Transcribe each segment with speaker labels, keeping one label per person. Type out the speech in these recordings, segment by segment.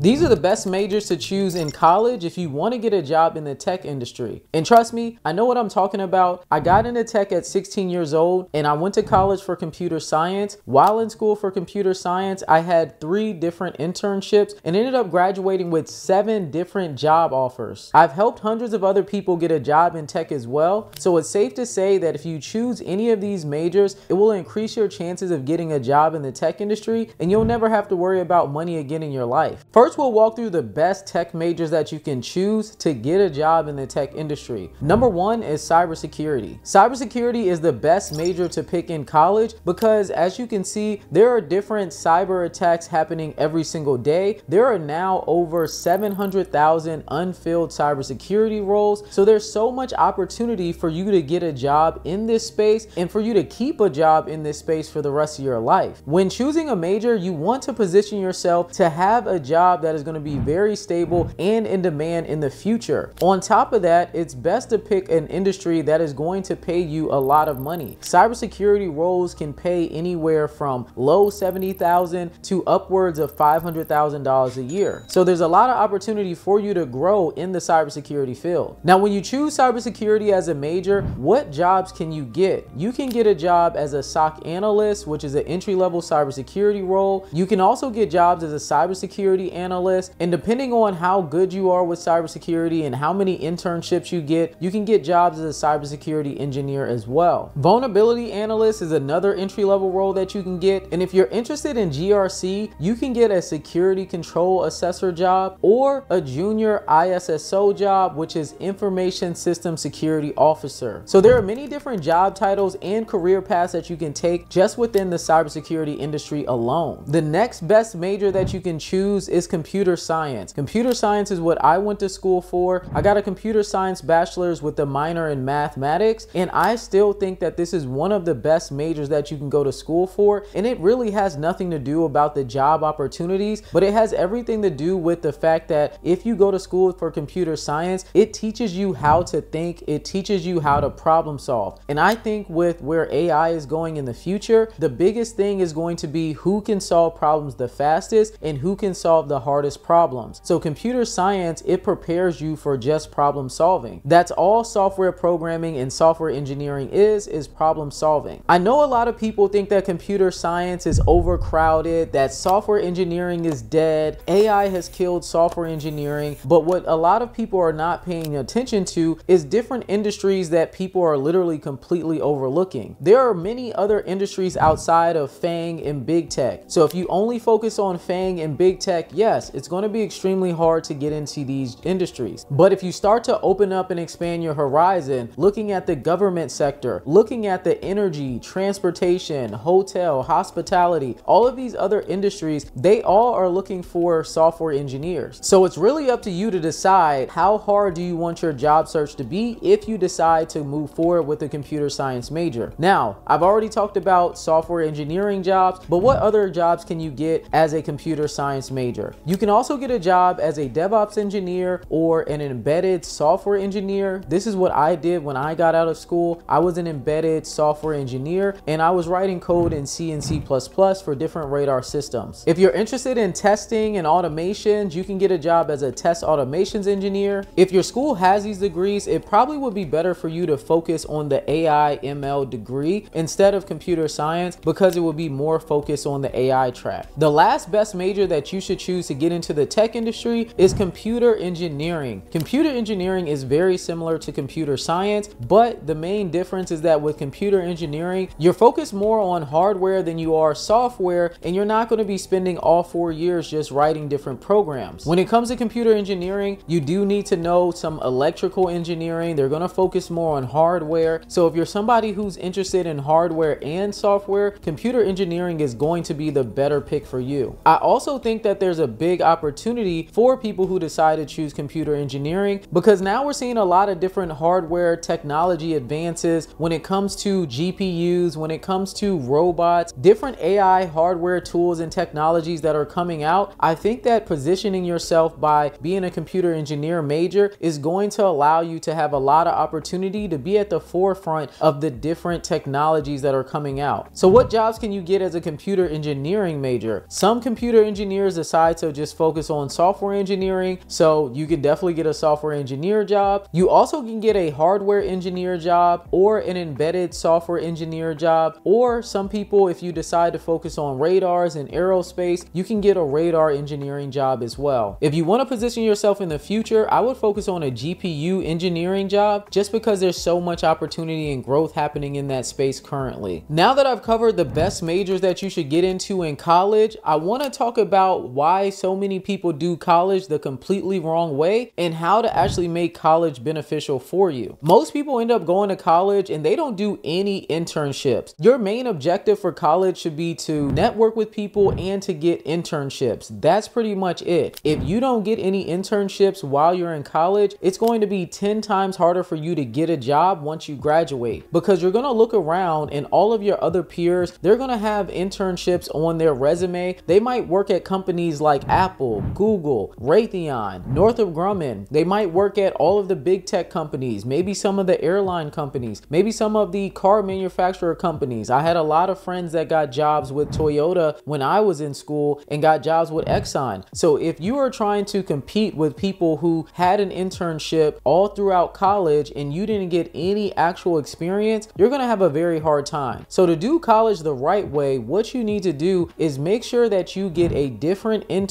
Speaker 1: These are the best majors to choose in college if you want to get a job in the tech industry. And trust me, I know what I'm talking about. I got into tech at 16 years old and I went to college for computer science. While in school for computer science, I had three different internships and ended up graduating with seven different job offers. I've helped hundreds of other people get a job in tech as well. So it's safe to say that if you choose any of these majors, it will increase your chances of getting a job in the tech industry and you'll never have to worry about money again in your life. First First, we'll walk through the best tech majors that you can choose to get a job in the tech industry. Number one is cybersecurity. Cybersecurity is the best major to pick in college because as you can see, there are different cyber attacks happening every single day. There are now over 700,000 unfilled cybersecurity roles. So there's so much opportunity for you to get a job in this space and for you to keep a job in this space for the rest of your life. When choosing a major, you want to position yourself to have a job job that is going to be very stable and in demand in the future. On top of that, it's best to pick an industry that is going to pay you a lot of money. Cybersecurity roles can pay anywhere from low 70,000 to upwards of $500,000 a year. So there's a lot of opportunity for you to grow in the cybersecurity field. Now, when you choose cybersecurity as a major, what jobs can you get? You can get a job as a SOC analyst, which is an entry level cybersecurity role. You can also get jobs as a cybersecurity analyst. And depending on how good you are with cybersecurity and how many internships you get, you can get jobs as a cybersecurity engineer as well. Vulnerability analyst is another entry level role that you can get. And if you're interested in GRC, you can get a security control assessor job or a junior ISSO job, which is information system security officer. So there are many different job titles and career paths that you can take just within the cybersecurity industry alone. The next best major that you can choose is computer science. Computer science is what I went to school for. I got a computer science bachelor's with a minor in mathematics, and I still think that this is one of the best majors that you can go to school for. And it really has nothing to do about the job opportunities, but it has everything to do with the fact that if you go to school for computer science, it teaches you how to think, it teaches you how to problem solve. And I think with where AI is going in the future, the biggest thing is going to be who can solve problems the fastest and who can solve the hardest problems. So computer science, it prepares you for just problem solving. That's all software programming and software engineering is, is problem solving. I know a lot of people think that computer science is overcrowded, that software engineering is dead, AI has killed software engineering, but what a lot of people are not paying attention to is different industries that people are literally completely overlooking. There are many other industries outside of FANG and big tech. So if you only focus on FANG and big tech, yeah, yes, it's going to be extremely hard to get into these industries. But if you start to open up and expand your horizon, looking at the government sector, looking at the energy, transportation, hotel, hospitality, all of these other industries, they all are looking for software engineers. So it's really up to you to decide how hard do you want your job search to be if you decide to move forward with a computer science major. Now, I've already talked about software engineering jobs, but what other jobs can you get as a computer science major? You can also get a job as a DevOps engineer or an embedded software engineer. This is what I did when I got out of school. I was an embedded software engineer and I was writing code in C and C++ for different radar systems. If you're interested in testing and automations, you can get a job as a test automations engineer. If your school has these degrees, it probably would be better for you to focus on the AI ML degree instead of computer science because it would be more focused on the AI track. The last best major that you should choose to get into the tech industry is computer engineering. Computer engineering is very similar to computer science, but the main difference is that with computer engineering, you're focused more on hardware than you are software, and you're not going to be spending all four years just writing different programs. When it comes to computer engineering, you do need to know some electrical engineering. They're going to focus more on hardware. So if you're somebody who's interested in hardware and software, computer engineering is going to be the better pick for you. I also think that there's a big opportunity for people who decide to choose computer engineering because now we're seeing a lot of different hardware technology advances when it comes to GPUs, when it comes to robots, different AI hardware tools and technologies that are coming out. I think that positioning yourself by being a computer engineer major is going to allow you to have a lot of opportunity to be at the forefront of the different technologies that are coming out. So what jobs can you get as a computer engineering major? Some computer engineers decide to just focus on software engineering. So you can definitely get a software engineer job. You also can get a hardware engineer job or an embedded software engineer job. Or some people, if you decide to focus on radars and aerospace, you can get a radar engineering job as well. If you want to position yourself in the future, I would focus on a GPU engineering job just because there's so much opportunity and growth happening in that space currently. Now that I've covered the best majors that you should get into in college, I want to talk about why so many people do college the completely wrong way and how to actually make college beneficial for you. Most people end up going to college and they don't do any internships. Your main objective for college should be to network with people and to get internships. That's pretty much it. If you don't get any internships while you're in college, it's going to be 10 times harder for you to get a job once you graduate because you're going to look around and all of your other peers, they're going to have internships on their resume. They might work at companies like Apple, Google, Raytheon, Northrop Grumman. They might work at all of the big tech companies, maybe some of the airline companies, maybe some of the car manufacturer companies. I had a lot of friends that got jobs with Toyota when I was in school and got jobs with Exxon. So if you are trying to compete with people who had an internship all throughout college and you didn't get any actual experience, you're to have a very hard time. So to do college the right way, what you need to do is make sure that you get a different internship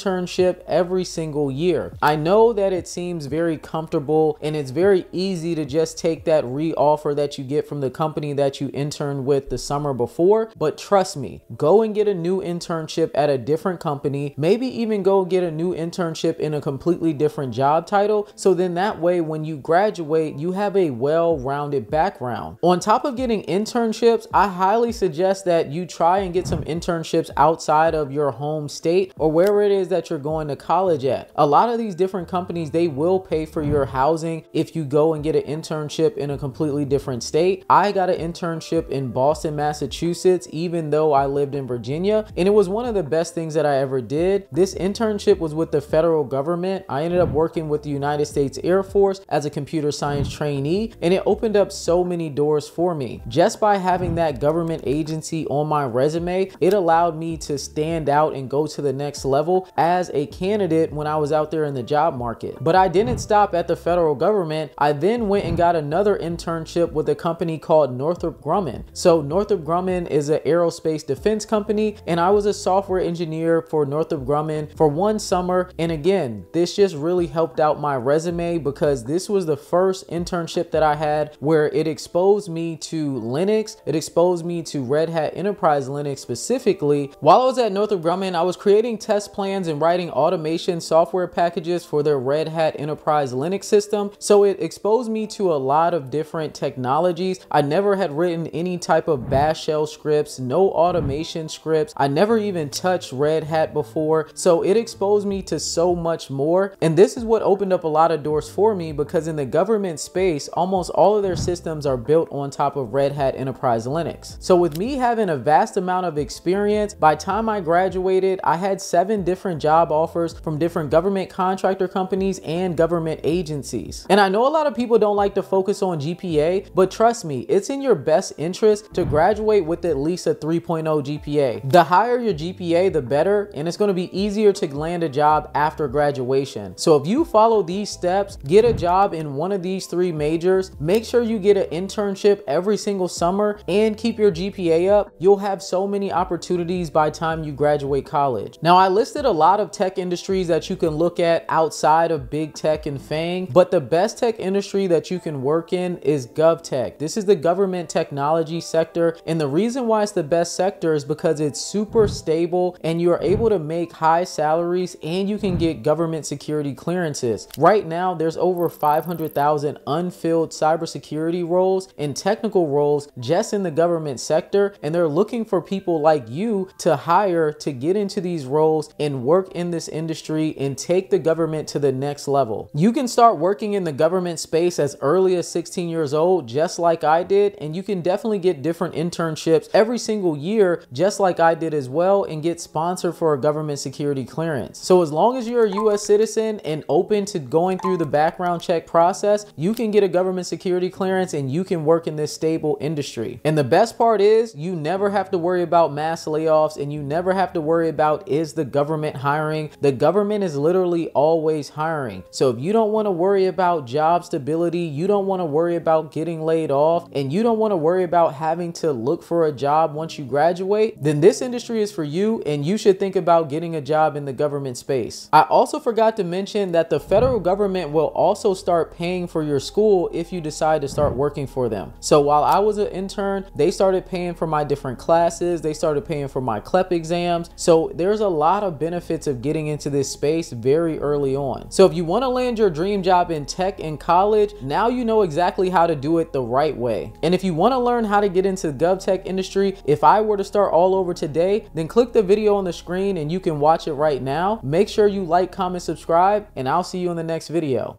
Speaker 1: every single year. I know that it seems very comfortable and it's very easy to just take that re-offer that you get from the company that you interned with the summer before, but trust me, go and get a new internship at a different company, maybe even go get a new internship in a completely different job title. So then that way, when you graduate, you have a well-rounded background. On top of getting internships, I highly suggest that you try and get some internships outside of your home state or wherever it is that you're going to college at. A lot of these different companies, they will pay for your housing if you go and get an internship in a completely different state. I got an internship in Boston, Massachusetts, even though I lived in Virginia, and it was one of the best things that I ever did. This internship was with the federal government. I ended up working with the United States Air Force as a computer science trainee, and it opened up so many doors for me. Just by having that government agency on my resume, it allowed me to stand out and go to the next level as a candidate when I was out there in the job market. But I didn't stop at the federal government. I then went and got another internship with a company called Northrop Grumman. So Northrop Grumman is an aerospace defense company and I was a software engineer for Northrop Grumman for one summer. And again, this just really helped out my resume because this was the first internship that I had where it exposed me to Linux. It exposed me to Red Hat Enterprise Linux specifically. While I was at Northrop Grumman, I was creating test plans and writing automation software packages for their Red Hat Enterprise Linux system. So it exposed me to a lot of different technologies. I never had written any type of bash shell scripts, no automation scripts. I never even touched Red Hat before. So it exposed me to so much more. And this is what opened up a lot of doors for me because in the government space, almost all of their systems are built on top of Red Hat Enterprise Linux. So with me having a vast amount of experience, by time I graduated, I had seven different job offers from different government contractor companies and government agencies. And I know a lot of people don't like to focus on GPA, but trust me, it's in your best interest to graduate with at least a 3.0 GPA. The higher your GPA, the better, and it's gonna be easier to land a job after graduation. So if you follow these steps, get a job in one of these three majors, make sure you get an internship every single summer and keep your GPA up, you'll have so many opportunities by time you graduate college. Now I listed a lot of tech industries that you can look at outside of big tech and FANG, but the best tech industry that you can work in is GovTech. This is the government technology sector. And the reason why it's the best sector is because it's super stable and you're able to make high salaries and you can get government security clearances. Right now, there's over 500,000 unfilled cybersecurity roles and technical roles just in the government sector. And they're looking for people like you to hire to get into these roles and work in this industry and take the government to the next level. You can start working in the government space as early as 16 years old, just like I did. And you can definitely get different internships every single year, just like I did as well, and get sponsored for a government security clearance. So as long as you're a US citizen and open to going through the background check process, you can get a government security clearance and you can work in this stable industry. And the best part is you never have to worry about mass layoffs and you never have to worry about is the government hiring. The government is literally always hiring. So if you don't want to worry about job stability, you don't want to worry about getting laid off, and you don't want to worry about having to look for a job once you graduate, then this industry is for you and you should think about getting a job in the government space. I also forgot to mention that the federal government will also start paying for your school if you decide to start working for them. So while I was an intern, they started paying for my different classes, they started paying for my CLEP exams. So there's a lot of benefits of getting into this space very early on. So if you want to land your dream job in tech in college, now you know exactly how to do it the right way. And if you want to learn how to get into the GovTech industry, if I were to start all over today, then click the video on the screen and you can watch it right now. Make sure you like, comment, subscribe, and I'll see you in the next video.